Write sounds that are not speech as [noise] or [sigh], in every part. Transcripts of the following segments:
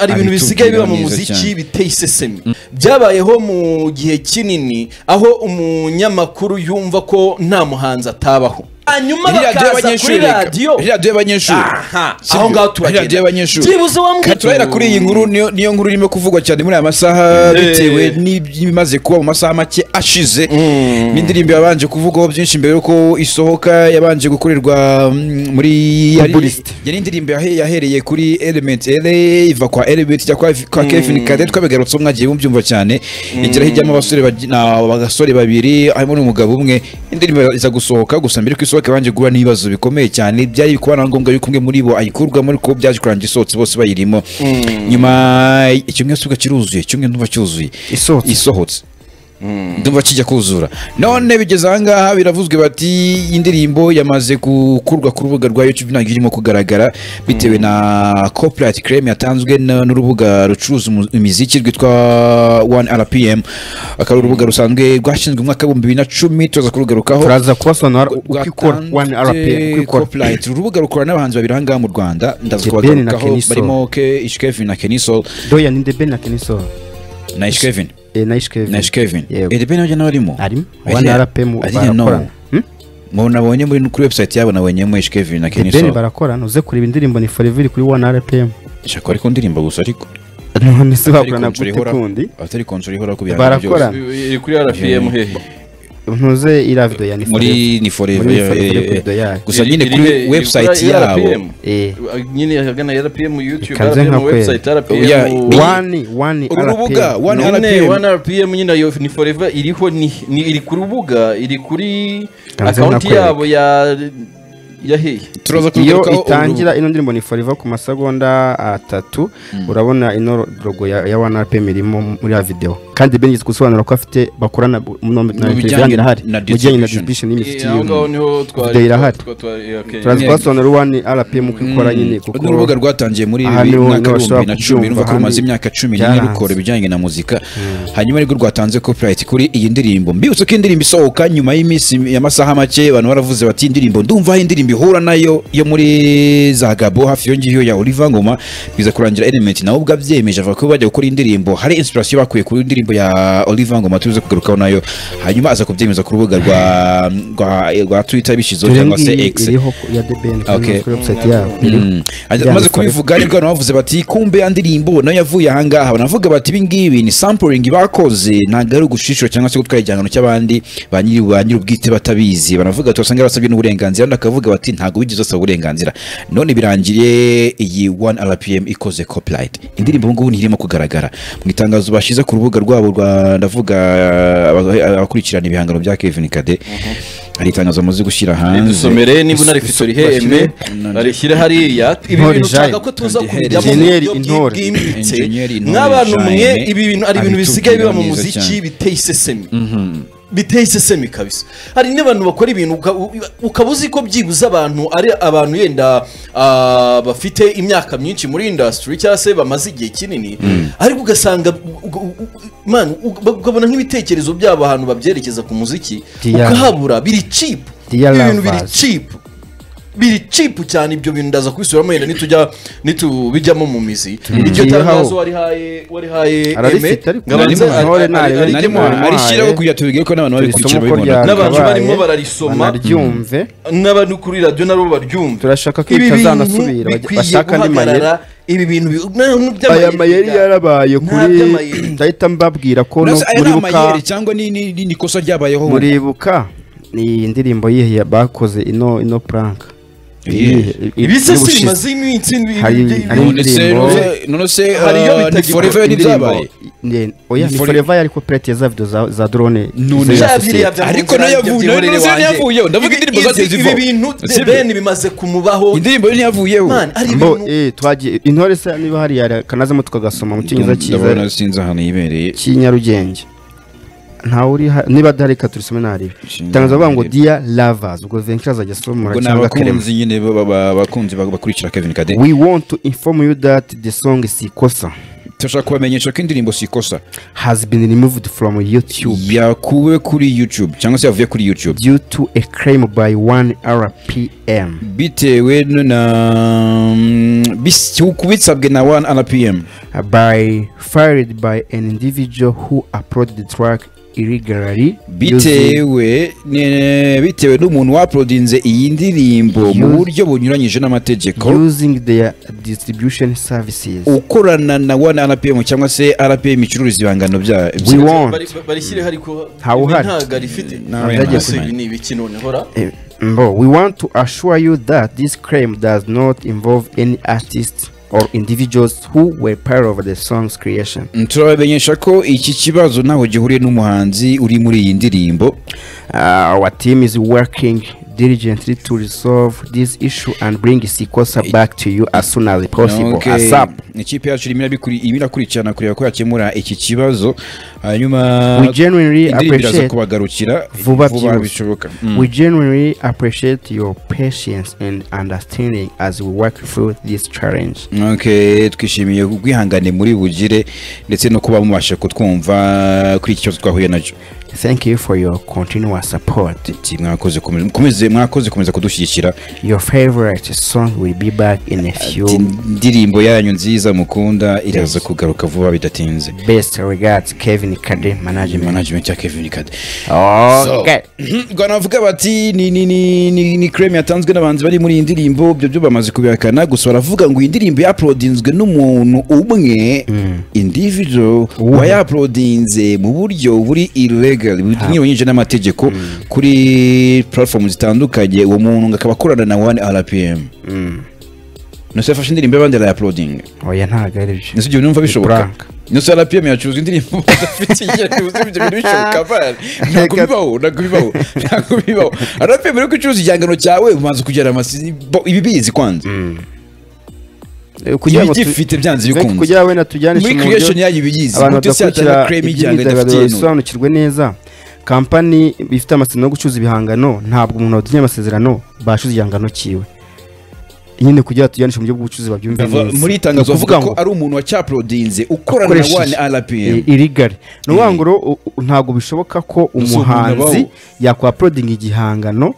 hari ibintu bisigaye biba mu muziki biteye isesemi. Byabayeho mu gihe kinini aho umunyamakuru yumva ko nta muhanzi atabaho hanyuma bakaza kuri radiyo Iriya radiyo y'abanyeshuri aho ngaho Iriya radiyo turagenda y'abanyeshuri byibuze wambwira turahera kuri iyi nkuru niyo niyo nkuru irimo kuvugwa cyane muri aya masaha bitewe n'ibimaze kuba mu masaha make ashize. N'indirimbo yabanje kuvugwaho byinshi mbere yuko isohoka yabanje gukorerwa muri yari indirimbo yahereye kuri element ele iva kwa element ijya kwa, kwa Kevin Kade twabigarutseho mwagiye mubyumva cyane. Igera hijyamo abasore bagi- babiri harimo n'umugabo umwe. Indirimbo iza gusohoka gusa mbere ko isohoka yabanje guhura n'ibibazo bikomeye cyane. Byari kuba na ngombwa yuko umwe muri bo ayikurwamo ariko byaje kurangira isohotse bose bayirimo. Nyuma icyumweru kiba kiruzuye icyumweru ndumva cyuzuye. Isohotse. Ndumva kijya kuzura. None bigeze ahangaha biravuzwe bati iyi ndirimbo yamaze gukurwa ku rubuga rwa youtube ntabwo irimo kugaragara bitewe na copyright claim yatanzwe n'urubuga rucuruza imiziki rwitwa 1rpm akaba ari urubuga rusanzwe rwashinzwe mu mwaka w'ibihumbi bibiri na cumi tuza kurugarukaho. Turaza kubasobanura uko ikora one rpm uko ikora copyright. Uru rubuga rukorana n'abahanzi babiri ahangaha mu rwanda. Ndaza Soul. barimo ke ishkevin na kenisol. Doya ni debe na kenisol. Na ishkevin na ishkevin na ishkevin Yego. edebe nawe nawe arimo arimo Ariya- one rpm ariya no. barakorana Hmm? mu nabonye muri kuri website yabo nabonyemo ishkevin na The Ben kenisol barakorana uze kureba indirimbo ni forever iri kuri one rpm shaka ariko ndirimbo gusa ariko none se Atari bakorana konsole gute ihoraho. kundi atari konsole ihora ku bihangano Barakora. byose iri kuri rpm hehe ntuze iriya video ya ni muri forever ni forever Muri eh, Forever eh, eh. video yayo. gusa Iri- nyine iri kuri he- iri website kuri yabo RPM. eh nyine ahagana rpm youtube Ikaze rpm nka kweli. website rpm Yeah, u- one one uru rubuga, RPM. one No, nyine RPM. one rpm nyine ayo ni forever iriho ni ni- iri ku rubuga iri kuri Kanze akawunti nkakwereka. yabo ya ya hehe turaza iyo itangira ino ndirimbo ni forever ku masegonda atatu urabona ino logo ya, one rpm irimo muri ya video. Kandi ben gusobanura ko afite bakorana na bijyanye televiziyo irahari. na mu bijyanye na distribution. twari Video irahari. Yeah. kubasobanura one rpm uko ikora nyine kuko ni urubuga rwatangiye muri niho- mwaka w'ibihumbi na cumi. Ruvuga ko rumaze imyaka cumi n'imwe rukora ibijyanye na muzika. Hanyuma ni bwo rwatanze copyright kuri iyi ndirimbo. Mbibutse ko indirimbo isohoka nyuma y'iminsi y'amasaha make abantu baravuze bati indirimbo ndumva aho indirimbo ihura na yo yo muri za gabo hafi iyo ngiyo ya Oliver Ngoma biza kurangira element. Nawe ubwo abyemeje avuga ko bajya gukora indirimbo hari inspiration bakuye kuri indirimbo ya Oliver Ngoma tuze kugarukaho na yo. Hanyuma aza kubyemeza ku rubuga rwa rwa, rwa Twitter bishyizeho dore cyangwa se X. ya the ben Okay. Mm. Forever. kubivuga ni bwo abantu bavuze bati kumbe ya ndirimbo na yo yavuye ahangaha banavuga bati ibi ngibi ni sampling bakoze ntabwo ari ugushishura cyangwa se gutwara igihangano cy'abandi ba nyiri ba nyiri ubwite batabizi banavuga bati basanga basabye n'uburenganzira. Undi akavuga bati ntago wigeze usaba uburenganzira. None birangiriye iyi 1 rpm ikoze copyright. Indirimbo ubu ngubu ntirimo kugaragara. Mu itangazo bashyize ku rubuga rwabo rwa ndavuga abakurikirana ibihangano bya Kevin Kade hari itangazo bamaze gushyira hanze. Dusomere niba unarifite uriheme arishyire hariya. Ibi bintu nshaka ko tuza kujyamo kubijyamo mu buryo bwimbitse. Nk'abantu mwe ibi bintu ari ibintu bisigaye biba mu muziki biteye isesemi biteye isesemi kabisa hari n'abantu bakora ibintu ukaba uzi ko byibuze abantu ari abantu yenda ah, bafite imyaka myinshi muri industry cyangwa se bamaze igihe kinini ariko ugasanga ukabona nk'ibitekerezo byabo ahantu babyerekeza ku muziki ukahabura biri cheap. Dear ibi bintu biri lovers. Cheap biri cheap cyane ibyo bintu ndaza kubisubiramo yenda nitujya nitubijyamo mu mizi. Iryo Tugiyeho. tangazo warihaye warihaye Ararifite ariko ngabanze narimo ari- ntore ari- narebe ari- narimo narimo arishyiraho muhaye. kugira tubigire ko n'abantu bari turisoma gukurikira uko babibona N'abantu ryakabaye barimo bararisoma. banaryumve. N'abari kuri radiyo nabo baryumva turashaka ko ibi bintu bitazanasubira bajya- bikwiye bashaka andi mayeri. guhagarara ibi bintu bi- nta- aya by'amayeri mayeri bya- yarabaye nta kuri by'amayeri. ndahita mbabwira ko no Uretse aya ni muribuka amayeri cyangwa ni ni- ni ni ikosa ryabayeho? Muribuka ni indirimbo yihe bakoze ino ino prank? Iyihe? ibi se si y'ubushize. bimaze iminsi none se indirimbo- none- none se Hari iyo uh, ni bitagikora. forever Ne- oya Ni ni Fore- forever ariko plate za video za, drone None- Ariko na yo yavuye- na yo yavuyeho, ndavuga indirimbo izi- zivaho. ibi bintu? Ben bimaze kumubaho indirimbo Man, ari mbo eh twagiye intore se niba hari yari kanazemo tukagasoma mu cyongereza cyiza ndabona sinzi ahantu yibereye cy'inyarugenge ntawe uri niba adahari reka turisome ntarebe itangazo bavuga ngo dia lovers ubwo venture azajya asomora cyangwa akarema nyine ba- ba- abakunzi bakurikira kevin kade. We want to inform you that the song is ikosa turashaka kubamenyesha ko indirimbo si ikosa has been removed from youtube. yakuwe kuri youtube cyangwa se yavuye kuri youtube. Due to a claim by one rpm bitewe na bis- kubitsabwe na 1 rpm by fired by an individual who uploaded the track using, bitewe bitewe n'umuntu waprodinze iyi ndirimbo mu buryo bunyuranyije n'amategeko using their distribution services. ukorana na 1 rpm cyangwa se rpm icururiza ibihangano bya We want. Bari- barishyireho ariko Ntawe ibi uhari. ntago ibi ni ibiki noneho ra Eh, Mbo, we want to assure you that this claim does not involve any artists. Or individuals who were part of the song's creation. turabamenyesha ko iki kibazo ntaho gihuriye n'umuhanzi uri muri iyi ndirimbo Uh, our team is working diligently to resolve this issue and bring Sikosa back to you as soon as possible. ASAP. ikipe yacu irimo irakurikirana kureba ko yakemura iki kibazo hanyuma We genuinely appreciate kubagarukira vuba bishoboka Mm. we genuinely appreciate your patience and understanding as we work through this challenge. Okay, twishimiye ubwihangane muri bugire ndetse no kuba mubasha kutwumva kuri iki kibazo twahuye na cyo Thank you for your continuous support. Mwakoze mukomeze- mwakoze komeza kudushyigikira Your favorite song will be back in a few indirimbo yanyu nziza mukunda iraza kugaruka vuba bidatinze. Best regards Kevin Kade management. management ya kevin kade. Okay. [clears throat] ngo navuga bati ni ni ni ni, ni creme yatanzwe n'abanzi bari muri iyi ndirimbo byo byo bamaze kubihakana gusa baravuga ngo iyi ndirimbo yaprodinzwe n'umuntu umwe individual wayaprodinze mu buryo buri illegal bunyuranyije n'amategeko kuri platform zitandukanye uwo muntu akaba akorana na one rpm Mm. nose yafashe indirimbo y'abandi arayaprodinga Oya ntago ari byo. nose ibyo numva bishoboka. nose rpm yacuruza indirimbo. [laughs] Badafite inyungu ibyo bintu [laughs] bishoboka bari ntabwo bibaho ntabwo bibaho ntabwo bibaho. Rpm uri gucuruza igihangano cyawe ubanza kugera amasi ibibizi ibi bizi kwanza tu- ibigifite byanze bikunze. kugira wenda tujyanishe muri creation yayo ibiyizi abantu badakurikira intungamubiri bisobanukirwe neza. Kampani ifite amasezerano yo gucuruza ibihangano ntabwo umuntu wadunya amasezerano bashuza igihangano cyiwe. Nyine kugira tujyanishe mu buryo bw'ubucuruzi babyumve neza. muri itangazo bavuga ko ari umuntu wacyaprodinze ukorana na 1 rpm irigari ni ukuvuga ngo u- u- ntabwo bishoboka ko umuhanzi yakwaporodinga igihangano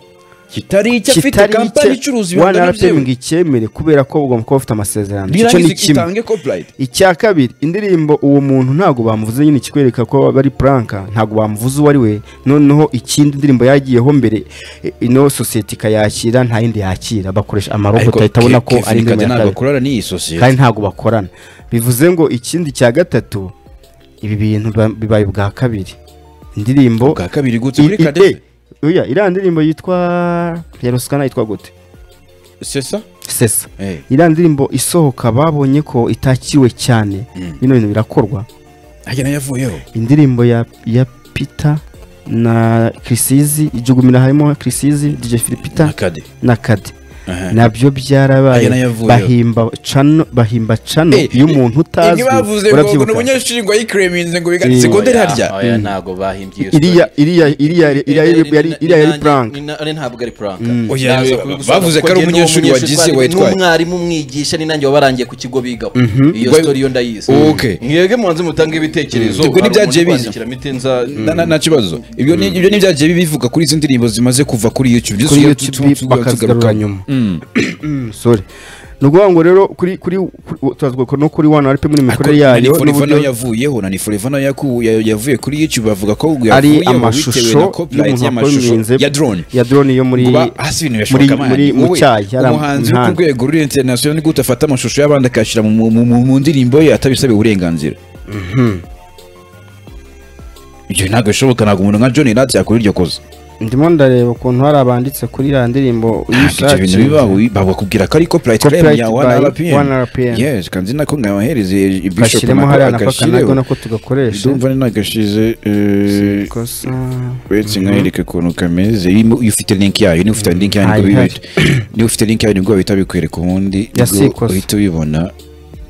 kitari icyo afite kampani icuruza rpm ngo byewe icyemere kubera ko ugomba kuba ufite amasezerano. Icyo ni kimwe. icya kabiri indirimbo uwo muntu ntabwo bamuvuze nyine ikikwereka ko bari puranka ntabwo bamuvuze uwo ari we. Noneho ikindi indirimbo yagiyeho mbere ino sosiyete ikayakira nta yindi yakira. Bakoresha amarobot ahita abona ko ari indirimbo ya kabiri. kandi ntabwo bakorana. Bivuze ngo ikindi cya gatatu ibi bintu ba- bibaye ubwa kabiri. Indirimbo bwa kabiri gutse muri i- oya iriya ndirimbo yitwa ya rusikana yitwa gute? Sesa? Sesa. Eh. Iriya ndirimbo isohoka babonye ko itakiriwe cyane. Mm. bino bintu birakorwa. Yavuyeho. Indirimbo ya ya Peter na Krisizi ijugumira harimo Krisizi DJ Philipita na kade na Kade Aha. Na byo byarabaye. Aya na yo yavuyeho. bahimba cano bahimba cano Eh, y'umuntu utazwi. bavuze ngo ni urabyibuka umunyeshuri ngo yikreminze ngo biga Eh, segonderi Oya, harya? oya ntabwo bahimbye iyo iriya story. iriya iriya iriya Ni- yari- yari ni- iriya yari ni- prank. Ni- ni- ntabwo ari prank. Mm. Oya, Ndaza bavuze kubigusobanura ko ari kuko njye umunyeshuri ni wagize twari- witwaye. n'umwarimu umwigisha ni nanjye wabarangiye ku kigo bigaho. Iyo Ngo- story yo ndayizi. Okay. mwebwe mubanze mutange ibitekerezo. Ubwo hari ntibyagiye umuntu biza. kwandikira mite nza Na- na- nta kibazo. Ibyo ni ibyo ntibyagiye bivuga kuri izi ndirimbo zimaze kuva kuri youtube. Kuri Byose YouTube tu- tu- tu- bakazigarura tugaruka. nyuma. [clears throat] Sorry. Ni ukuvuga ngo rero kuri kuri kuri- turazwa ko no kuri one RP muri imikorere Ariko yayo n'uburyo yavuyeho na yaku- ya- yavuye kuri youtube bavuga ko ari amashusho y'umuntu y'amashusho wakominze ya drone. ya drone yo muri muri mu cyayi umuhanzi uri ku rwego ruri international ni gute afata amashusho y'abandi akayashyira mu- ndirimbo ye atabisabiye uburenganzira? Ibyo ntabwo bishoboka ntabwo umuntu nka John Nat yakora iryo kosa. Ndimo ndareba ukuntu hari abanditse kuri iriya ndirimbo ibyo bintu bakubwira ko ari copyright claim ya by 1 RPM 1 RPM. yes kandi nako ngabahereze bishop gashyiremo nako hariya nako nako agashireho nako tugakoresha. Ndumva ni nagashize eh, kosa uretse nkayereke ukuntu kameze. Iyo ufite link yayo niba ufite link yayo ni bwo bihita [clears throat] niba ufite link yayo ni bwo bahita bikwereka ubundi. Uhita ubibona.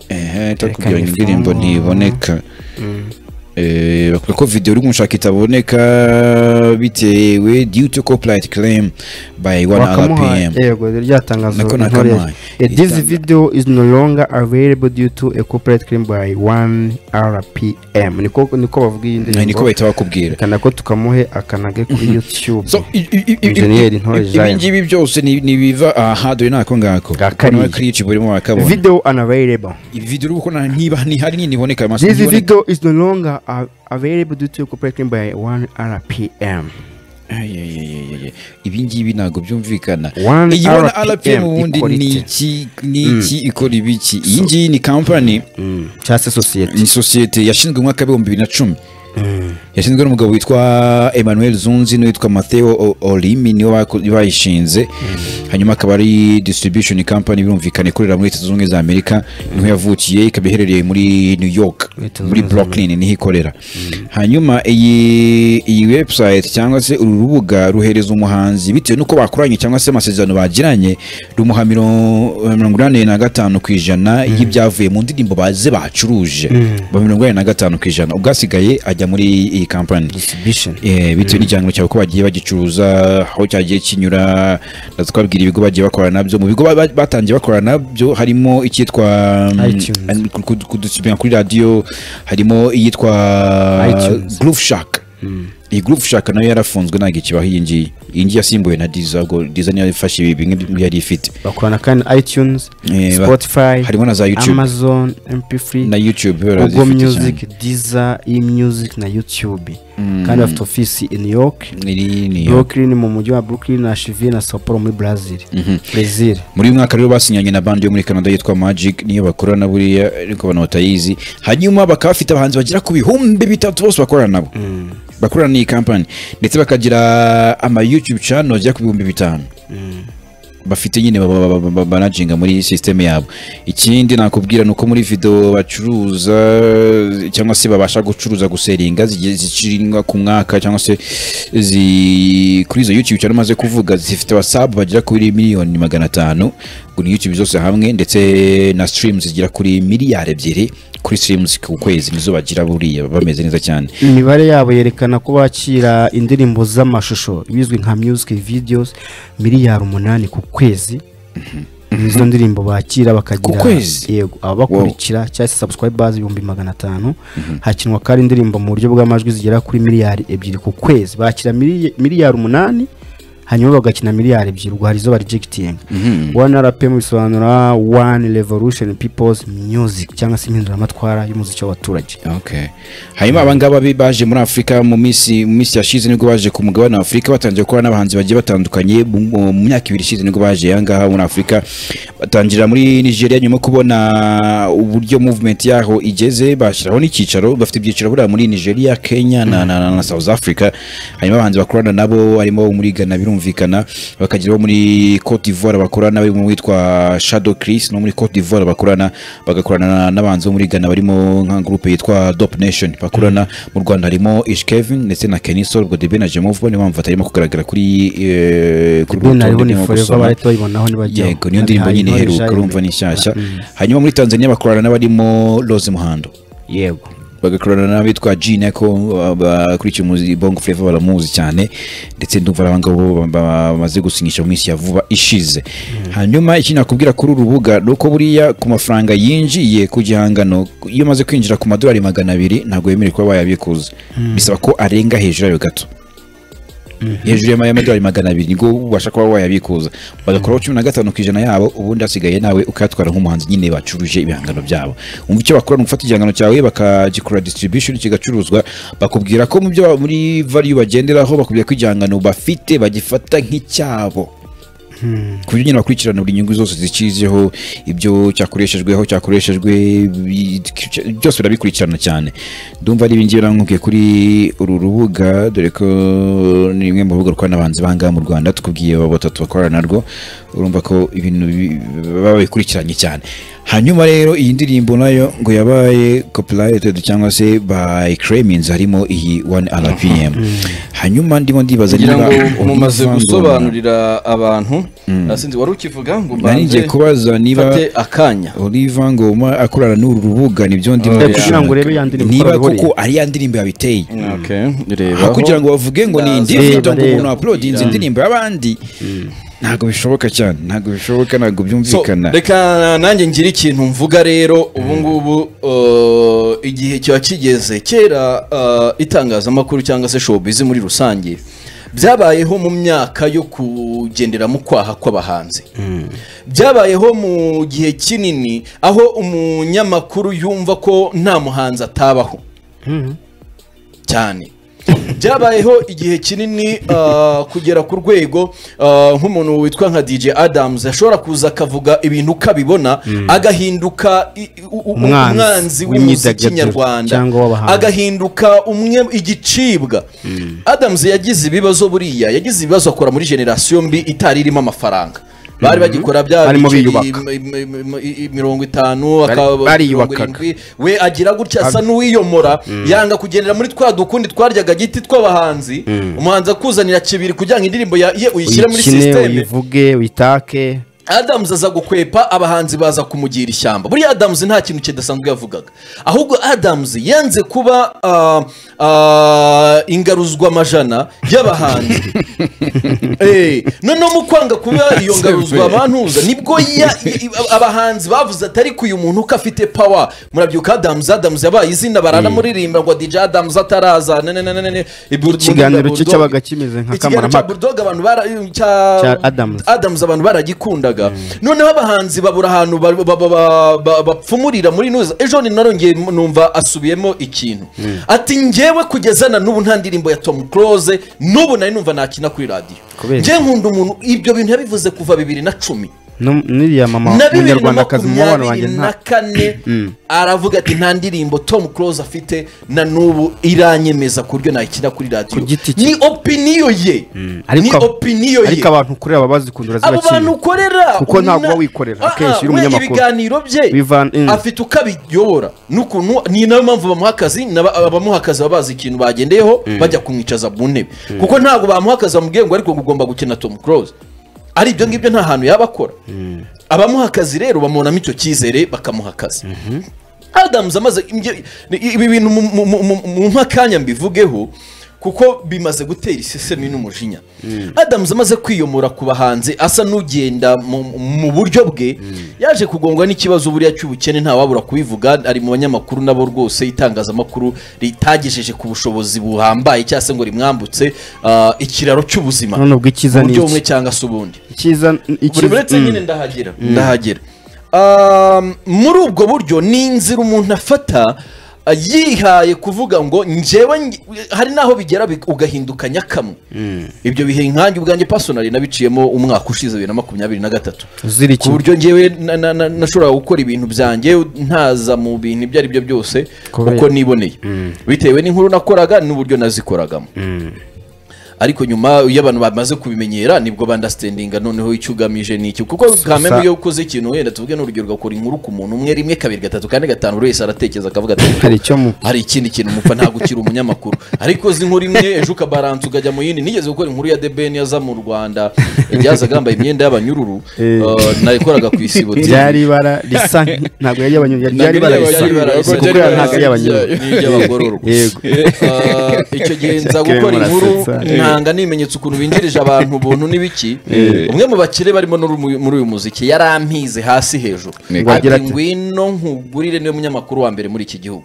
Ehe nyifunge. indirimbo ntiboneka Mm. Eh, bavuga ko video uri gushaka itaboneka bitewe due to copyright claim by one wakamuhaye. RPM yego ryatangazwa intore. Eh, this video is no longer available due to a copyright claim by 1 rpm niko niko bavuga iyi ndirimbo. Niko ndirimbo bahita bakubwira. Kana ko tukamuhe akanage kuri youtube. So, Engineer Ntore ibi Zion. ngibi byose ni biva aha dore nako ngako. Kana kuri YouTube urimo wakabona video unavailable. Video uko niba ntihari nyine iboneka this video is no longer uh, available due to claim by 1 rpm ibi ngibi ntabwo byumvikana. Iyi bona RPM ubundi ni iki ni iki ikora ibiki iyi ngiyi ni kampani cyangwa se sosiyete ni sosiyete yashinzwe mu mwaka w'ibihumbi bibiri na cumi yashinzwe n'umugabo witwa emmanuel zunzi n'uwitwa matteo O- olimi ni we bako- bayishinze. Hanyuma akaba ari distribution company birumvikana ikorera muri leta zunze ubumwe za amerika ni ho yavukiye ikaba iherereye muri new york muri brooklyn ni ho ikorera. Hanyuma iyi iyi website cyangwa se uru rubuga ruhereza umuhanzi bitewe n'uko bakoranye cyangwa se amasezerano bagiranye rumuha miro- mirongo inani na gatanu ku ijana y'ibyavuye mu ndirimbo baze bacuruje. Ba mirongo inani na gatanu ku ijana. Ubwasigaye ajya muri iyi kampani Eh, bitewe n'igihangano cyawe ko bagiye bagicuruza aho cyagiye kinyura kubabwira ibigo bagiye bakorana na byo mu bigo ba- ba- batangiye bakorana na byo harimo icyitwa mm, iTunes. ku- ku- kudusibira kuri radiyo harimo iyitwa. Groove Shack iyi Groove Shack na yo yarafunzwe ntabwo ikibaho iyi ngiyi. Iyi ngiyi yasimbuwe na Deezer ubwo Deezer niyo yafashe ibi bimwe yari ifite. Bakorana kandi itunes Eh, spotify harimo na za YouTube. Amazon mp3 na YouTube google music cyane. deezer e-music na youtube. Kandi bafite ofisi i new york. Brooklyn mu mujyi wa brooklyn na chivie na sao paulo muri brazil. Brazil. Muri uyu mwaka rero basinyanye na bandi yo muri canada yitwa magic niyo bakorana buriya ariko abantu batayizi hanyuma bakaba bafite abahanzi bagera ku bihumbi bitatu bose bakorana nabo. Bakorana n'iyi kampani ndetse bakagira ama youtube channel agera ku bihumbi bitanu. Bafite nyine ba- ba- ba- ba- banajinga muri sisiteme yabo. Ikindi nakubwira ni uko muri video bacuruza cyangwa se babasha gucuruza guseringa zicirwa ku mwaka cyangwa se kuri izo youtube cyane maze kuvuga zifite wasabu bagera kuri miliyoni magana atanu. Ni youtube zose hamwe ndetse na streams zigera kuri miliyari ebyiri. Kuri streams ku kwezi nizo bagira buriya bameze neza cyane. Imibare yabo yerekana ko bakira indirimbo z'amashusho bizwi nka music videos miliyari umunani ku kwezi. Nizo ndirimbo bakira bakagira yego ababakurikira cyangwa se subscribers ibihumbi magana atanu. Hakinwa kandi indirimbo mu buryo bw'amajwi zigera kuri miliyari ebyiri ku kwezi. Bakira miliy- miliyari umunani hanyuma bagakina miliyari ebyiri ubwo hari izo barejegitinga one rpm bisobanura one revolution people's music cyangwa se impinduramatwara y'umuziki w'abaturage. Hanyuma abangaba baje muri afurika mu minsi yashize ni bwo baje ku mugabane wa afurika batangiye gukora n'abahanzi bagiye batandukanye mu myaka ibiri ishize ni bwo baje ahangaha muri afurika batangirira muri nigeria nyuma yo kubona uburyo movement yaho igeze bashyiraho n'icyicaro bafite ibyicaro buriya muri nigeria kenya na, na, na, na south africa. Hanyuma abahanzi bakorana nabo harimo muri ghana birumvikana bakagira abo muri cote d'ivoire bakorana barimo witwa shadow chris no muri cote d'ivoire bakorana bagakorana na- n'abahanzi bo muri ghana barimo nka groupe yitwa dop nation. Bakorana mu rwanda harimo ish kevin ndetse na kenisol ubwo debe na jemov bo niyo mpamvu batarimo kugaragara kuri eh, kuri yego niyo ndirimbo nyine iheruka urumva ni nshyashya Mm. hanyuma muri tanzania bakorana n'abarimo rose muhando. Yego. Bagakorana n'abitwa G Neko bakurikiye umuzi bongo flavor baramuzi cyane ndetse ndumva ari abangabo ba- ba- bamaze gusinyisha mu minsi ya vuba ishize. Hanyuma ikindi nakubwira kuri uru rubuga ni uko buriya ku mafaranga yinjiye ku gihangano iyo umaze kwinjira ku madolari magana abiri ntabwo wemerewe kuba wayabikuza bisaba ko arenga hejuru yayo gato. Hejuru y'ama- y'amadolari magana abiri. Nibwo ubasha kuba wayabikuza. Bagakuraho cumi na gatanu ku ijana yabo ubundi hasigaye nawe ukayatwara nk'umuhanzi nyine bacuruje ibihangano byabo. Umva icyo bakora ni ugufata igihangano cyawe bakagikorera distribution kigacuruzwa bakubwira ko mu byo muri value bagenderaho bakubwira ko igihangano bafite bagifata nk'icyabo. Ku buryo nyine bakurikirana buri nyungu zose zicizeho ibyo cyakoreshejweho cyakoreshejwe byose barabikurikirana cyane. Ndumva ari ibingibi namubwiye kuri uru rubuga dore ko ni bimwe mu rubuga rukorana n'abahanzi bangaha mu rwanda tukubwiye batatu bakorana narwo urumva ko ibintu bi- baba babikurikiranye cyane. Hanyuma rero iyi ndirimbo na yo ngo yabaye copyrighted cyangwa se by Clemens harimo iyi 1 rpm hanyuma ndimo ndibaza kugira ngo niba mumaze gusobanurira abantu sinzi wari ukivuga ngo nari ngiye mbanze kubaza niba akanya. Oliver Ngoma akorana n'uru rubuga ni byo ndimo kugira ngo urebe ya ndirimbo niba uko koko ari ya ndirimbo yabiteye. Okay, reba kugira ngo bavuge ngo ni individo ngo umuntu reba. uploadinze indirimbo y'abandi. Ntabwo bishoboka cyane ntabwo bishoboka ntabwo byumvikana. Reka nanjye ngire ikintu mvuga rero ubu ngubu uh, igihe kiba kigeze kera uh, itangazamakuru cyangwa se showbiz muri rusange byabayeho mu myaka yo kugendera mu kwaha kw'abahanzi byabayeho mu gihe kinini aho umunyamakuru yumva ko nta muhanzi atabaho. Cyane. Byabayeho igihe kinini uh, kugera ku rwego uh, nk'umuntu witwa nka DJ Adams ashobora kuza akavuga ibintu ukabibona agahinduka u- u- Umwanzi w'imyidagaduro nyarwanda agahinduka umwe igicibwa. Adams yagize ibibazo buriya yagize ibibazo akora muri generasiyo mbi itari irimo amafaranga. Bari bagikora bya mirongo itanu mirongo irindwi. We agira gutya asa n'uwiyomora. Yanga kugendera muri twa dukundi twaryaga giti tw'abahanzi. Umuhanzi akuzanira kibiri kugira ngo indirimbo ya- ye uyishyire muri sisiteme uyivuge uyitake. Adamuzi aza gukwepa abahanzi baza kumugira ishyamba. Buriya adamuzi nta kintu kidasanzwe yavugaga. Ahubwo adamuzi yanze kuba ah, ingaruzwamajana y'abahanzi. [laughs] Eh, noneho mu kwanga kuba iyo [laughs] ngaruzwamantuza ni bwo abahanzi bavuze ati ariko uyu muntu uko afite pawa murabyuka adamuzi adamuzi yabaye izina baranamuririmba ngo dj adamuzi ataraza. Ikiganiro cye cyabaga kimeze nka kamarampaka. Cya abantu baragikundaga. Noneho abahanzi babura ahantu ba- ba- ba- ba- ba- bapfumurira muri nuza ejo ni narongeye numva asubiyemo ikintu. Ati njyewe kugeza na n'ubu nta ndirimbo ya Tom Close n'ubu nari numva nakina kuri radiyo njye nkunda umuntu ibyo bintu yabivuze kuva bibiri na cumi. N'iriya mama na bibiri na umunyarwandakazi mu mubano wanjye nta kane [clears throat] aravuga ati nta ndirimbo tom close afite na n'ubu iranyemeza ku buryo nayikina kuri radiyo ni opiniyo ye. Ni ariko opiniyo ye. ariko abantu ukorera baba bazikundura abo bantu ukorera Kuko ntabwo uba wikorera, Ah, ah, akenshi uri we umunyamakuru. ibiganiro bye. Mm. afite uko abiyobora. N'ukuntu ni na yo mpamvu bamuha akazi abamuha akazi baba bazi ikintu bagendeyeho bajya kumwicaza mu ntebe. Kuko ntabwo bamuha akazi bamubwiye ngo ariko ugomba gukina tom close. Ari ibyo ngibyo nta hantu yaba akora. Abamuha akazi rero bamubonamo icyo cyizere bakamuha akazi. Adamuzi amaze ibi bintu mu- mpakanya mbivugeho kuko bimaze gutera isesemi n'umujinya. Adamuzi amaze kwiyomora ku bahanzi asa n'ugenda mu- buryo bwe. Yaje kugongwa n'ikibazo buriya cy'ubukene ntawabura kubivuga. Ari mu banyamakuru nabo rwose itangazamakuru ritagejeje ku bushobozi buhambaye cyangwa se ngo rimwambutse ah, ikiraro cy'ubuzima. Mu buryo bumwe cyangwa se ubundi. Icyiza buri icyiza uretse mm. nyine ndahagera. Ndahagera. Um, muri ubwo buryo ni inzira umuntu afata uh, yihaye kuvuga ngo njyewe hari n'aho bigera bi- ugahinduka nyakamwe ibyo bihe nkanjye ubwanjye pasonari nabiciyemo umwaka ushize bibiri na makumyabiri na gatatu. Ku buryo na- nashoboraga gukora ibintu byanjye ntaza mu bintu ibyo ari byo byose uko niboneye. Bitewe n'inkuru nakoraga n'uburyo nazikoragamo ariko nyuma iyo abantu bamaze kubimenyera ni bwo bandastandinga noneho icyo ugamije ni iki? Kuko kameme iyo ukoze ikintu wenda tuvuge n'urugero ugakora inkuru ku muntu umwe rimwe kabiri gatatu kane gatanu buri wese aratekereza akavuga ati hari ikindi kintu mupfa ntabwo ukiri umunyamakuru. Ariko uzi inkuru imwe ejo ukabaranza ukajya mu yindi. Nigeze gukora inkuru ya The Ben yaza mu Rwanda. Yazaga yambaye imyenda y'abanyururu Eh. uh, nayikoraga ku isibo. [laughs] Ryari ibara risa ntabwo yari ibara risa kuko yari ntabwo ari iy'abanyururu ni iry'abagororwa Yego. Uh, icyo gihe nza gukora inkuru murasetsa. Ntanga n'ibimenyetso ukuntu binjirije abantu ubuntu n'ibiki. Umwe mu bakire barimo muri uyu muziki yarampize hasi hejuru. Ati ngwino nkugurire ni we munyamakuru wa mbere muri iki gihugu.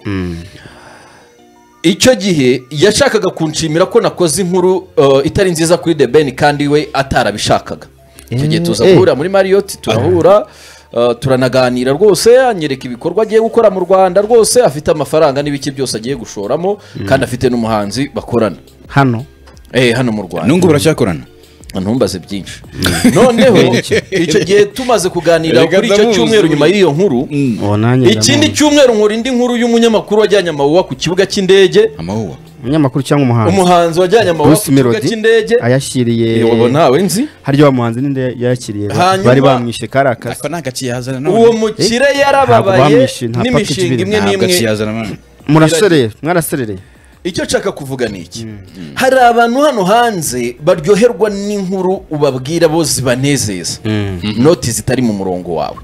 Icyo gihe yashakaga kunshimira ko nakoze inkuru uh, itari nziza kuri The Ben kandi we atarabishakaga. Icyo gihe tuza Eh. guhurira muri Marriott turahura turanaganira rwose anyereka ibikorwa agiye gukora mu Rwanda rwose afite amafaranga n'ibiki byose agiye gushoramo kandi afite n'umuhanzi bakorana. Hano. eh hano mu Rwanda. Nungu baracyakorana ntumbaze byinshi. Noneho [laughs] icyo gihe tumaze kuganira kuri icyo cyumweru nyuma y'iyo nkuru nanjye ikindi cyumweru nkora indi nkuru y'umunyamakuru wajyanye amawuwa ku kibuga cy'indege. Umunyamakuru cyangwa umuhanzi? Umuhanzi wajyanye amaboko ku kibuga cy'indege. Ayashyiriye Eh, ubu ntawe nzi? Harya wa muhanzi ninde yayakiriye bari bamwishe kari akazi uwo mukire ntabwo yarababaye n'imishinga imwe n'imwe. Murasereye mwaraserereye icyo nshaka kuvuga ni iki? Hari abantu hano hanze baryoherwa n'inkuru ubabwira bo zibanezeza. Noti zitari mu murongo wawe.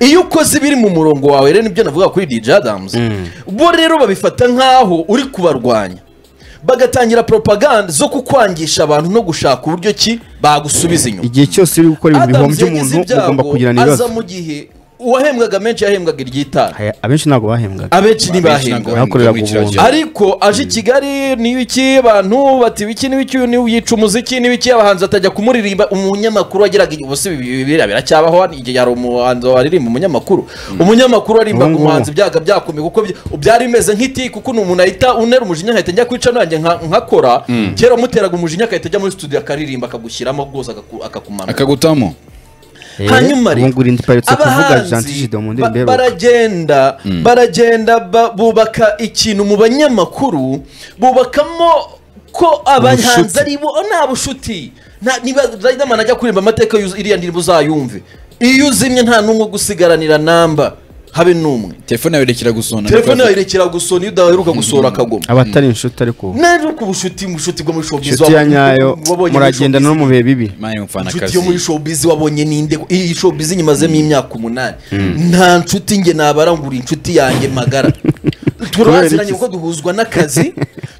Iyo ukoze ibiri mu murongo wawe rero ni byo navuga kuri DJ Adams. Bo rero babifata nk'aho uri kubarwanya. Bagatangira propaganda zo kukwangisha abantu no gushaka uburyo ki bagusubiza inyuma. Igihe cyose uri gukora ibintu bihombya umuntu ugomba ibyago kugirana aza ibibazo mu gihe uwahembwaga menshi yahembwaga iry'itanu abenshi ntabwo bahembwaga. Abenshi ntibahembwa bakoreraga ubuntu. ariko aje i kigali n'ibiki abantu bati ibiki n'ibiki uyu niwe yica umuziki n'ibiki abahanzi atajya kumuririmba. Umunyamakuru wagiraga ubuse ibi biracyabaho igihe hari umuhanzi waririmba umunyamakuru. Umunyamakuru warimbaga umuhanzi byaga byakomeye kuko byari bimeze nk'iti kuko ni umuntu ahita unera umujinya agahita njya kwica nanjye nkakora. Kera umuteraga umujinya agahita ajya muri studio akaririmba akagushyiramo rwose akaku- akakumanura akagutamo hanyuma rero abahanzi baragenda baragenda ba- bubaka ikintu mu banyamakuru bubakamo ko abahanzi ari bo nta bushuti niba Riderman ajya kuririmba amateka y'uzi- iriya ndirimbo uzayumve. Iyo uzimye nta n'umwe ugusigaranira namba habe n'umwe. Telefone yawe irekera gusona telefone yawe irekera gusona iyo udaheruka gusohora akagoma abatari inshuti ariko nari ku bushuti bushuti bwo muri showbiz inshuti ya wabonye- nyayo wabonye muragenda no mu bihe bibi. Inshuti yo muri showbiz wabonye ninde. Iyi showbiz nyimazemo imyaka umunani. Nta nshuti nge nabara ngo inshuti yanjye magara. [laughs] Turaziranye kuko duhuzwa n'akazi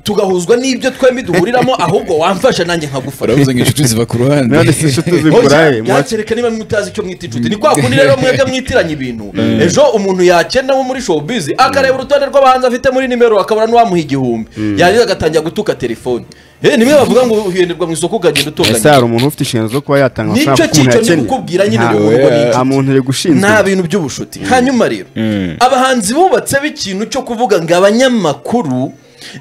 tugahuzwa n'ibyo twembi duhuriramo ahubwo wamfasha nanjye nkagufasha. Uravuze ngo inshuti ziva ku ruhande. None si inshuti zikura he Mwa- yakereka niba mutazi icyo mwita inshuti. Ni kwa kundi rero mwebwe mwitiranya ibintu. [laughs] Ejo umuntu yakena nko muri showbiz akareba urutonde rw'abahanzi afite muri nimero akabura n'uwamuha igihumbi. Yarangiza agatangira gutuka telefone. Eh, nimwe bavuga ngo uhenderwa mu isoko ukagenda ese utunganya hari umuntu ufite inshingano zo kuba yatanga Nicyo amafaranga umuntu cyico ndi yakennye kukubwira nyine ngo ubwo ni nta muntu uri gushinzwe nta bintu by'ubushuti. Hanyuma rero abahanzi bubatseho ikintu cyo kuvuga ngo abanyamakuru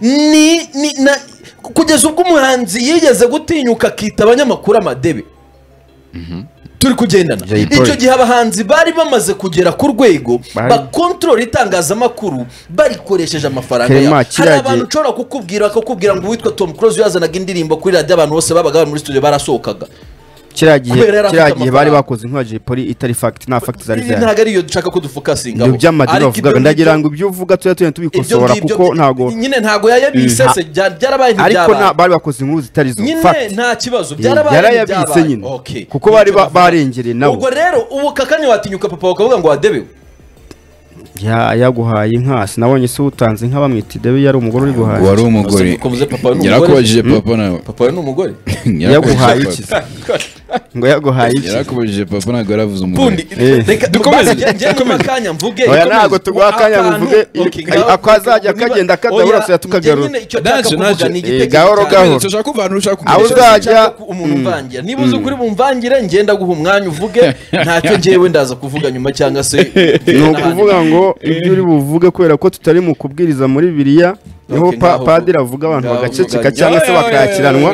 ni ni na kugeza ubwo umuhanzi yigeze gutinyuka akita abanyamakuru amadebe turi kugendana. Icyo gihe abahanzi bari bamaze kugera ku rwego bakontorora itangazamakuru barikoresheje amafaranga yabo. Hari abantu ushobora kukubwira bakakubwira ngo uwitwa tom close yazanaga indirimbo kuri radiyo abantu bose babaga bari muri studio barasohokaga. Kiriya gihe bari bakoze nka Jay Polly itari fagiti nta fagiti zari zihari. ntabwo ariyo dushaka ko dufokasingaho ibyo by'amadini bavugaga ndagira ngo ibyo uvuga tujya tugenda tubikosora kuko ntabwo nyine ntabwo yayabisese bya- byarabaye ariko bari bakoze inkuru zitari zo. Nyine nta kibazo Eh, byarabaye yarayabise nyine. Kuko bari barengereye nabo. Ubwo rero ubu kakanya watinyuka papa bakavuga ngo wadebewe yaguhaye inka sinabonye se utanze inka bamwita idebe yari umugore uri guhaye. Wari umugore. Yarakubajije papa nawe. Papa we ni umugore [laughs] yaguhaye iki ngo yaguhaye iki yarakubajije papa ntabwo yaravuze umugore. Eh. Dukomeze, basi, njye- njye nyuma akanya mvuge. Oya, ntabwo tuguha akanya ngaho- ako azajya niba- kagenda kadahura Oya, tuya tukagarura. Eh, igitekerezo gahoro, gahoro. turashaka kuva ahantu ushaka Aho uzajya- umuntu umvangira niba uzi kuri bumvangire ngenda guha umwanya uvuge. [laughs] Ntacyo ngewe ndaza kuvuga nyuma cyangwa se [laughs] ni ukuvuga ngo ibyo uri buvuge kubera ko tutari mu kubwiriza muri biriya ni ho padiri avuga abantu bagaceceka cyangwa se bakakiranwa.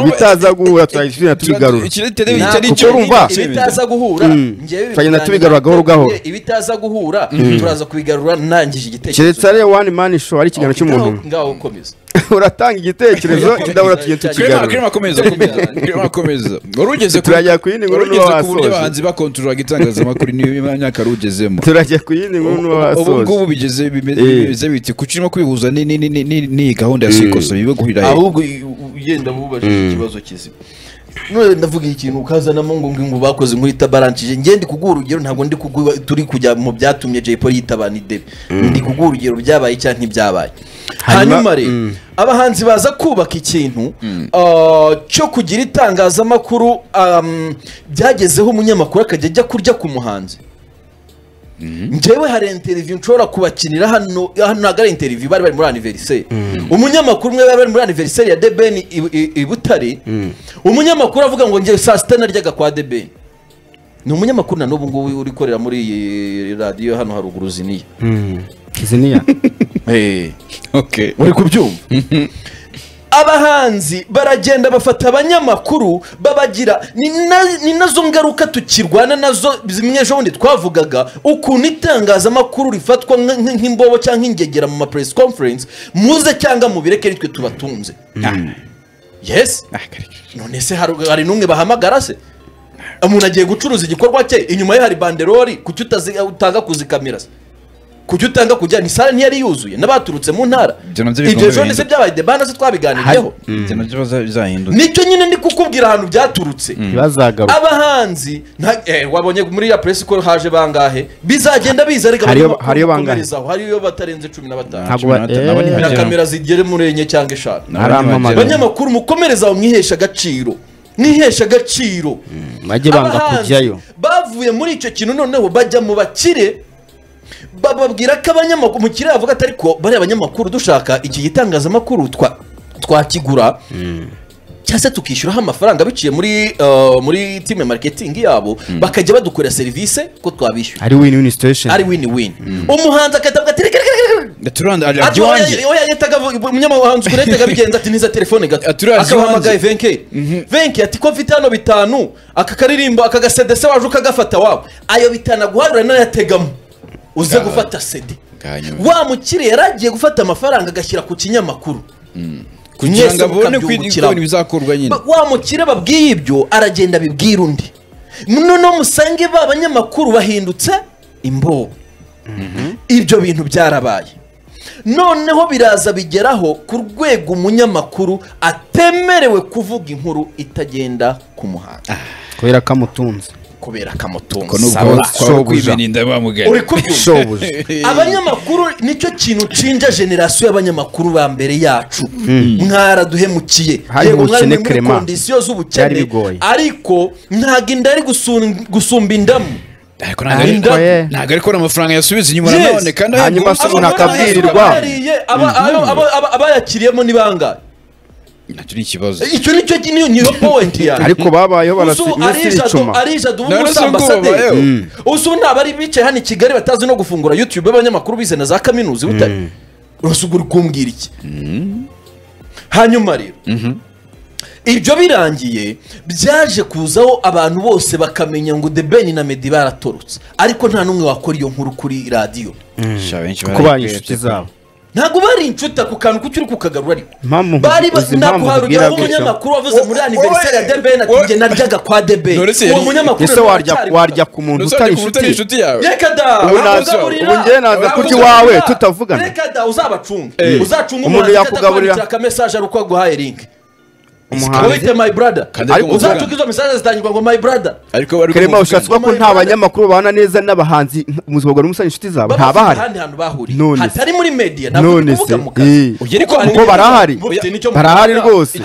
ibitaza guhura turahita tubigarura. Ntabwo urumva? ibitaza guhura Mm. birangira tubigarura gahoro gahoro. ibitaza guhura turaza kubigarura ntangije igitekerezo. Keretse ari one man show ari ikiganiro cy'umuntu. ngaho ukomeza. [laughs] uratanga igitekerezo [laughs] kidahura tugenda tukigarura kirema akomeza akomeza kirema akomeza wari ugeze ku- Turajya ku yindi nkuru n'uwo ku buryo wasoje. abahanzi bakontorolaga itangazamakuru niyo myaka wari ugezemo turajya ku yindi nkuru ubu n'uwasoje. ngubu bigeze Eh. bimeze biti. Kuki urimo kwihuza ni- ni- ni- ni- ni- n'iyi gahunda ya sikoso bibe guhurira he? Ahubwo ugenda mubajije ikibazo kizima. None ndavuga ikintu ukazanamo ngo ngo bakoze inkuru itabaranshije njye ndi kuguha urugero ntabwo ndi kuguha turi kujya mu byatumye Jay Polly yitabana idebe ndi kuguha urugero byabaye cyangwa ntibyabaye. Hanyuma- rero mm. abahanzi baza kubaka ikintu ah, cyo kugira itangazamakuru um, byagezeho umunyamakuru akajya ajya kurya ku muhanzi. Njyewe hari interiviyu nshobora kubakinira hano hano ntabwo ari interiviyu bari bari muri aniveriseri umunyamakuru umwe bari bari muri aniveriseri ya debeni i- butare. Umunyamakuru avuga ngo njye saa sita naryaga kwa debeni ni umunyamakuru na n'ubu ngubu uri ukorera muri iyi radiyo hano haruguru ziniya. Ziniya. Okay. [laughs] uri kubyumva [laughs] abahanzi baragenda bafata abanyamakuru babagira ni na- ni na zo ngaruka tukirwana na zo zimwe ejo bundi. Twavugaga ukuntu itangazamakuru rifatwa nk- nk- nk'imbobo cyangwa ingegera mu ma press conference muze cyangwa mubireke nitwe tubatunze. Yes? None se hari n'umwe bahamagara se? Umuntu agiye gucuruza igikorwa cye inyuma ye hari banderori kuki utanga kuzikamira se? Kuki utanga kujya ni sale ntiyari yuzuye n'abaturutse mu ntara. Ibyo ejo ndetse byabaye debana se twabiganiriyeho nicyo nyine ndi kukubwira ahantu byaturutse. Ntibazagaruke. Abahanzi eh, wabonye muri ya press ko haje bangahe? Bizagenda biza ariko Hariyo- bangahe? hariyo batarenze cumi na batanu. Na eh, kamera zigere muri enye cyangwa eshanu. Abanyamakuru mukomereza mwihesha agaciro. Mwihesha agaciro. Bajye banga kujyayo. bavuye muri icyo kintu noneho bajya mu bakire bababwira ko abanyamakuru mu kirere bavuga ati ariko bariya abanyamakuru dushaka iki gitangazamakuru twakigura cyangwa se tukishyuraho amafaranga biciye muri uh, muri time marketing yabo bakajya badukorera serivisi ko twabishyura. Ari wini wini sitesheni ari wini wini umuhanzi agahita avuga ati reka reka reka turanda ajya iwanjye oya yahitaga umunyamahanzi kuri yahitaga bigenza ati niza telefone gato akabahamagaye venke. Venke ati ko mfite hano bitanu? Aka karirimbo aka gasedese waje ukagafata wawe ayo bitanu aguharura nayategamo uze gufata sede Kanyuma. wa mukire yari agiye gufata amafaranga agashyira ku kinyamakuru. Kugira Mwese ngo abone ko bizakorwa nyine. Wa mukire babwiye ibyo aragenda abibwira undi. Noneho musange ba banyamakuru bahindutse imbobo ibyo bintu byarabaye. Noneho biraza bigeraho ku rwego umunyamakuru atemerewe kuvuga inkuru itagenda ku muhanda kubera ko amutunze. Kubera bamugana uri kubyumva [laughs] abanyamakuru ni cyo kintu nshinja generasiyo y'abanyamakuru ba mbere yacu. Mwaraduhemukiye. Hari yego mwari ubukene muri kondisiyo Byari z'ubukene. Bigoye. ariko ntabwo inda ari gusumba indamu. Ariko ntabwo ari- ariko ariko amafaranga yasubiza inyuma nanone kandi Hanyuma akabwirirwa. aba- abayakiriyemo ni bangahe? Na cyo ni ikibazo. Icyo ni cyo niyo niyo point yanjye ariko babayeho usu barasira arijado icuma. Arijado ubu ubwo ambasaderi babayeho? usu ntabwo ari bicaye hano i kigali batazi no gufungura youtube b'abanyamakuru bize na za kaminuza butare urasa uri kumbwira iki? Hanyuma rero ibyo birangiye byaje kuzaho abantu bose bakamenya ngo the ben na medi baratorotse. Ariko nta n'umwe wakora iyo nkuru kuri radiyo kuko inshuti zabo. Ntabwo bari inshuti ako kantu kuki uri kukagarura ariko. Bari uzi impamvu nakuharugeraho nkubwira gutyo? umunyamakuru wavuze muri aniveriseri ya debeni ati njye naryaga kwa debeni uwo munyamakuru ese warya ku muntu utari inshuti yawe. Reka da Ubu njye naza kurya iwawe tutavugana. reka da uzabacunge. Eh. uzacunga Umuntu yakugaburira. akamesaje ari uko aguhaye linki umuhanzi. Uzacunga izo mesaje zitangirwa ngo my brother. Ariko bari Clement kumuvugana. ushatse kuvuga ko nta banyamakuru babana neza n'abahanzi ubuzima bwa n'umusani inshuti ahandi hantu bahuriye. None se. hatari muri media. None se. Kuko hari kuko barahari. Barahari rwose.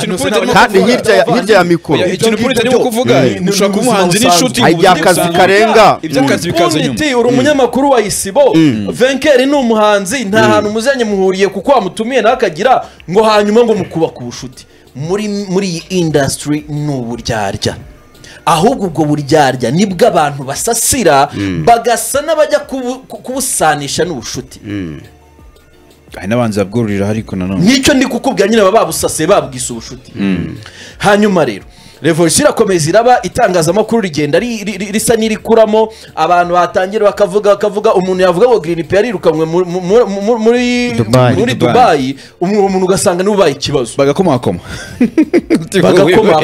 Kandi hirya ya- mikoro. Ikintu ngibyo ari kuvuga. Ni- ushobora kuba ni umuhanzi n'inshuti akazi karenga. iby'akazi bikaza nyuma. Uri umunyamakuru wa isibo. Venkeri ni umuhanzi. Nta hantu muzanye muhuriye kuko wamutumiye nawe akagira ngo hanyuma ngo mukubaka ubucuti muri muri iyi indasitiri ni uburyarya. Ahubwo ubwo buryarya ni bwo abantu basasira bagasa n'abajya kubu- ku- kubusanisha n'ubushuti hari n'abanzi babwururira ariko nanone ni cyo ndi kukubwira nyine baba babusasiye babwise ubushuti hanyuma rero revolisiyo irakomeza iraba itangazamakuru rigenda ri- ri- ri- risa n'irikuramo abantu batangira bakavuga bakavuga umuntu yavuga ngo girini pe yarirukanwe mu- mu- mu- mu- muri Dubai. muri Dubai. dubayi umu- umuntu ugasanga ni we ubaye ikibazo bagakomakoma [laughs] Bagakomakoma.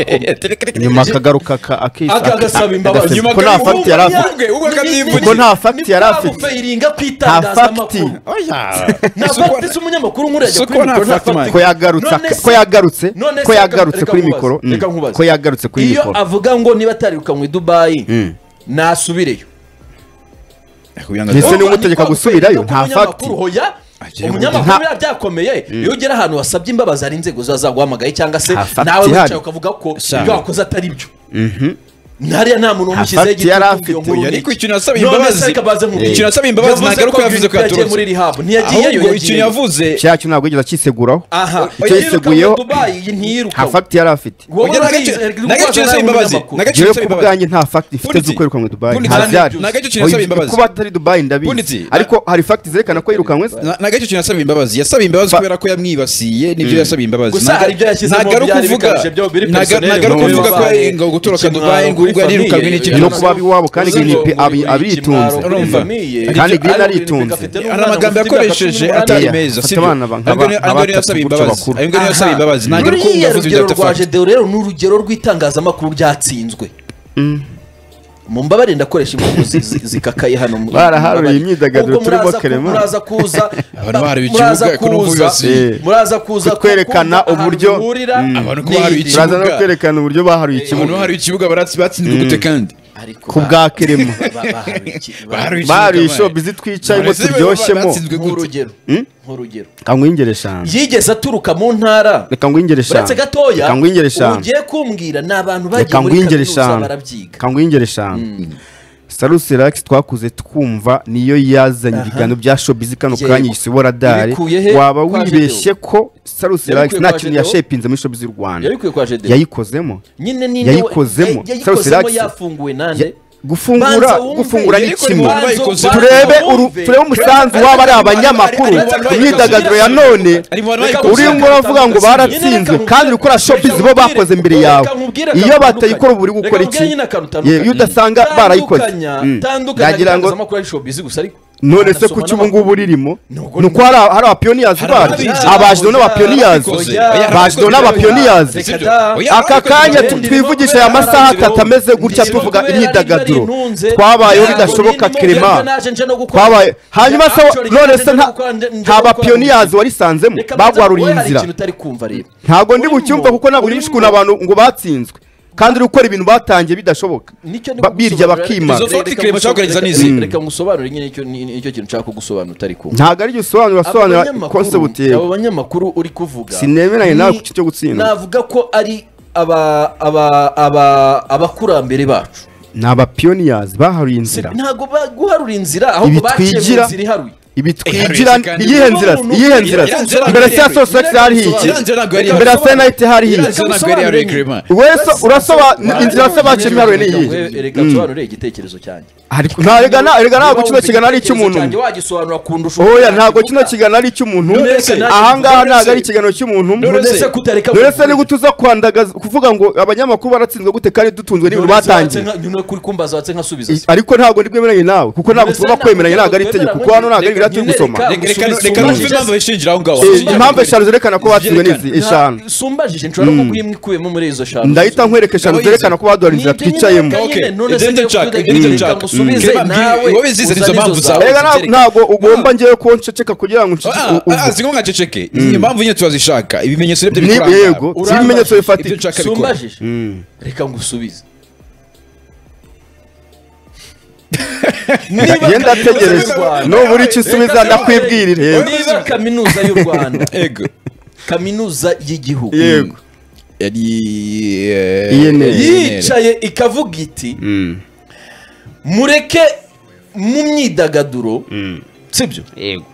nyuma akagaruka aka- akisa- Aka- agasaba imbabazi agasaba- Nyuma ko nta akabivuga, fagiti yari afite ubwe, ubwe akabyivugira. Kuko nta fagiti yari afite. fayiringa ku nta fagiti itangazamakuru nta fagiti z'umunyamakuru nk'uriya Si kuri uko nta mikoro nta fact, man. fagiti ko yagarutse None aka- se- ko yagarutse none se ko reka- yagarutse reka kuri nkubaze, mikoro mm, reka nkubaze. ko yagarutse kuri iyo avuga ngo niba atarirukanwe mu dubayi nasubireyo. Ese niwe umutegeka gusubirayo? Nta fagiti umunyamakuru biba byakomeye. Iyo ugera ahantu wasabye imbabazi hari inzego ziba zaguhamagaye cyangwa se nawe wicaye ukavuga ko ibyo wakoze atari byo hariya nta muntu wamushyizeho fact yari igitutu iyo afite. nkuru ariko ni- ikintu yasabiye None imbabazi. Se reka baze nkubwire. ikintu yasabiye imbabazi Yavuze ntabwo ari uko yavuze ko yagiye yaturutse. muri rehab. Ntiyagiyeyo ahubwo ikintu yavuze cyacu ntabwo yigeze akiseguraho. Aha. Icyo yiseguyeho dubayi nta ntiyirukanwe fact yari afite. Wowe Oya, urabizi, nagaciro- erega nagaciro urwaza yasaba nawe imbabazi. umunyamakuru. Nagaciro jewe yasaba ku imbabazi. bwanjye nta fact ifite Punditsi. zo kwirukanwa i dubayi Punditsi, ntabyari nagaciro kintu yasaba imbabazi. kuba atari dubayi ndabizi. Punditsi. ariko hari fact zerekana ko yirukanwe? Se Na- nagacyo kintu yasabiye imbabazi. Yasabiye imbabazi Fa- kubera ko yamwibasiye ni byo yasabiye imbabazi. Gusa Ntago- hari ibyo yashyizemo ntago ari byari ukuvuga bikabije byo biri ntago- personnel, ntago ari no, ukuvuga ko bibaye ngo gutoroka ikimwaro dubayi ngo kuri ubwo yarirukanwe famille, n'iki no byose. kuba iwabo kandi Uzi Green ngo P abi- ikimwaro abiritunze kuri Urumva? famille, Kandi ariko Green Green aritunze. afite hari n'umwana amagambo ufite imyaka yakoresheje cumi n'umunani. atari Yeah, meza afite sibyo abana ba- Ariko niyo- nk'aba- ariko niyo yasaba nk'abatatu imbabazi bakuru. ariko niyo yasaba Aha. imbabazi ntabwo ari ruriya kumva rugero bidafite rwa fact. Gedeon rero ni urugero rw'itangazamakuru ryatsinzwe mu mbabare ndakoresha zi- zikakaye hano mu- Baraharuye imyidagaduro turimo muraza Clement. muraza kuza [laughs] Abantu baharuye muraza ikibuga, kuza muraza Kutwerekana uburyo- Abantu baharuye ikibuga. turaza no kwerekana uburyo baharuye abantu ikibuga. hari ikibuga baratsi- batsinzwe gute kandi? Ku bwa [laughs] ba- baharuye izi twicayemo gute? nk'urugero. Hmm? nk'urugero. Reka ngwingere eshanu yigeze aturuka mu ntara. Reka ngwingere eshanu uretse gatoya reka ngwingere eshanu ugiye kumbwira ni abantu bagiye muri kaminuza barabyiga. Reka ngwingere eshanu sarusi relax twakuze twumva niyo yazanye ibiganiro bya showbiz kano kanya yisibora dare waba wibeshye ko Salus relax nta kintu yashepinze muri showbiz y'u rwanda? Yayikozemo? Nyine ni Yayikozemo. Salus Relax. yafunguwe nande gufungura gufungura ni ariko kimwe banza- banza turebe turebe umusanzu waba ari abanyamakuru ku myidagaduro ya none urimo uravuga ngo baratsinzwe kandi uri gukora showbiz bo bakoze mbere yawe. iyo batayikora uba uri gukora iki iyo udasanga barayikoze. Ndagira ngo gusa ariko none se kuki ubu ngubu ririmo Nuko ni uko hari abapiyoniyazi ababizi. abajido n'abapiyoniyazi bajido n'abapiyoniyazi aka kanya bari- twivugisha aya masaha atatu ameze gutya tuvuga imyidagaduro bari twabayeho bidashoboka kerema twabaye hanyuma se none se nta bapiyoniyazi warisanzemo bagwaruriye inzira ntabwo ndi bucyumve kuko ntabwo uri ukuntu abantu ngo batsinzwe kandi uri gukora ibintu batangiye bidashoboka. Birya bakimara. Izo fact Reka Clement kugerageza n'izi. reka- reka nyine nicyo kintu nshaka kugusobanura utari kumva ntabwo ari usobanura abo banyamakuru uri kuvuga nawe ku cyo gutsinda. navuga ko ari aba aba aba abakurambere bacu. Ni abapiyoniyazi baharuye inzira. Ntabwo guharura inzira ahubwo Ibi baciye mu nzira iharuye ibi Eh, twigira haruye kandi- iyihe nzira se? iyihe nzira se? Iriya nzira mbere ntabwo ya yari- sosex hari iki Iriya nzira ntabwo yari- mbere ya senayiti hari Iriya iki nzira ntabwo yari yari Clement. wese urasobanura inzira se baciyemo iharuye ni iyi reka nsobanure igitekerezo cyanjye ariko nta rega na- rega ntabwo kino kiganiro ari icy'umuntu Igitekerezo cyanjye wagisobanura kundusha oya uko ntabwo nakivuga. kino kiganiro ari icy'umuntu None se nanjye ahangaha mvuga, ntabwo none ari se- ikiganiro cy'umuntu none se kutareka none se kuvuga. ni gute uza kwandagaza kuvuga ngo abanyamakuru baratsinzwe gute kandi dutunzwe n'ibintu None se batangiye watse nka- none kuri kumbaza watse nkasubiza se. ariko ntabwo ndi bwemeranye nawe kuko ntabwo None se tugomba ntabwo kwemeranya ntabwo ari twemera itegeko ngo kuko hano ntabwo ari reka ibirati nyine gusoma reka- Reka- reka Sumbajije. reka numve impamvu bishingira aho ngaho Eh, impamvu eshanu zerekana ko batsinzwe n'izi Nta- eshanu sumbajije nshobora no kuguha imwe ikubiyemo muri izo eshanu ndahita nkwereka eshanu Ndabizi. zerekana ko baduhara inzira Nibyo nyine twicayemo reka Okay. nyine, none Ibyo se ni byo ngiye nshaka, kuvuga ibyo ni byo reka nshaka. ngusubize Clement, nawe wowe zize nizo uzane mpamvu izo zawe. zawe. Erega nta- zitereka. ntabwo ugomba ngewe ko nceceka kugira ngo ncece Ah, ah, si ngombwa nceceke izi mpamvu nyine turazishaka ibimenyetso ni byo Ni- bikuranga yego si Urambajije. ibimenyetso bifatika Ibyo nshaka bikora sumbajije reka ngusubize Ngenda ategereje nubura icyo usubiza ndakwibwirira yego niba kaminuza y'u rwanda. [laughs] Yego. Kaminuza y'igihugu. Yego. Yari INL. yicaye ikavuga iti mureke mu myidagaduro. Sibyo yego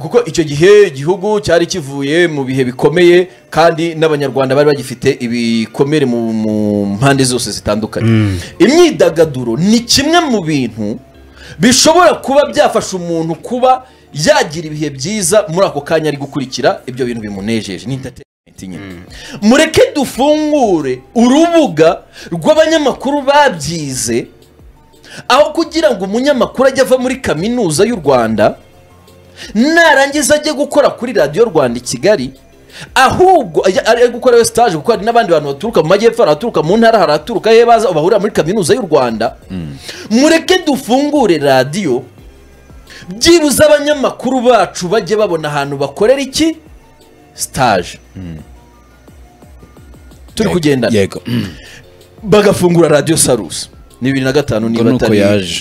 kuko icyo gihe igihugu cyari kivuye mu bihe bikomeye kandi n'abanyarwanda bari bagifite ibikomere mu mpande zose zitandukanye. Imyidagaduro ni kimwe mu bintu bishobora kuba byafasha umuntu kuba yagira ibihe byiza muri ako kanya ari gukurikira ibyo bintu bimunejeje. Ni entertainment nyine. Mureke dufungure urubuga rw'abanyamakuru babyize aho kugira ngo umunyamakuru ajye ava muri kaminuza y'u rwanda narangiza ajye gukora kuri radiyo rwanda i kigali ahubwo ari gukora stage kuko hari n'abandi bantu baturuka mu majyepfo hari abaturuka mu ntara hari abaturuka he baza bahurira muri kaminuza y'u rwanda. Mureke dufungure radiyo byibuze abanyamakuru bacu bajye babona ahantu bakorera iki? Stage. Turi kugendana yego. Bagafungura radiyo sarusi ni bibiri na gatanu niba atari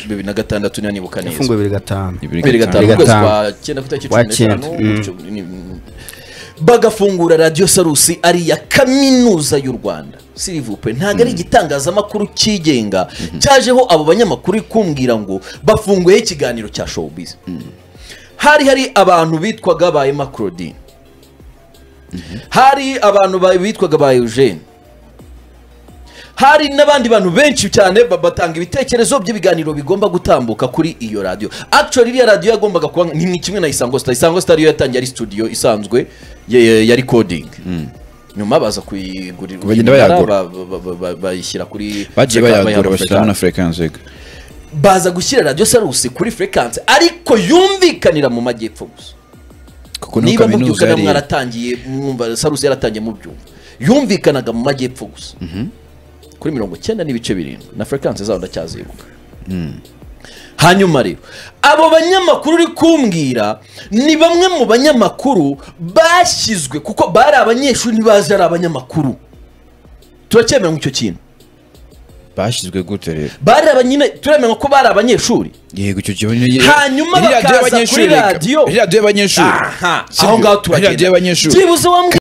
bibiri na gatandatu niba nibuka neza. Ifunguye bibiri gatanu. Bibiri gatanu. Ukwezi kwa cyenda ku itariki Kwa cumi n'eshanu ni- bagafungura radiyo sarusi ari iya kaminuza y'u rwanda. Sirivupe ntabwo ari igitangazamakuru cyigenga. Cyajeho abo banyamakuru kumbwira ngo bafunguyeho ikiganiro cya showbiz. Hari hari abantu bitwaga ba Emma Claudine. Hari abantu ba- bitwaga ba Eugene. Hari n'abandi bantu benshi cyane ba- batanga ibitekerezo by'ibiganiro bigomba gutambuka kuri iyo radiyo actually iriya radiyo yagombaga kuba ni kimwe na isango star. Isango star yo yatangiye ari studio isanzwe ya- recording nyuma baza kuyigurira. Bayishyira kuri bagiye bayagura bashyiramo na frequency baza gushyira radiyo sarusi kuri frequency ariko yumvikanira mu majyepfo gusa. Niba mubyuka mwaratangiye mwumva sarusi yaratangiye mubyumva. Yumvikanaga mu majyepfo gusa. Kuri mirongo icyenda n'ibice birindwi. Na frequency zaho ndacyazibuka. Hanyuma rero abo banyamakuru uri kumbwira ni bamwe mu banyamakuru bashyizwe kuko bari abanyeshuri ntibazi ari abanyamakuru. Turacyemera icyo kintu. Bashyizwe gute rero? Bari abanyine turemera ko bari abanyeshuri. Yego icyo ni- Hanyuma bakaza kuri radiyo. Radiyo y'abanyeshuri aho ngaho turagenda byibuze wambwira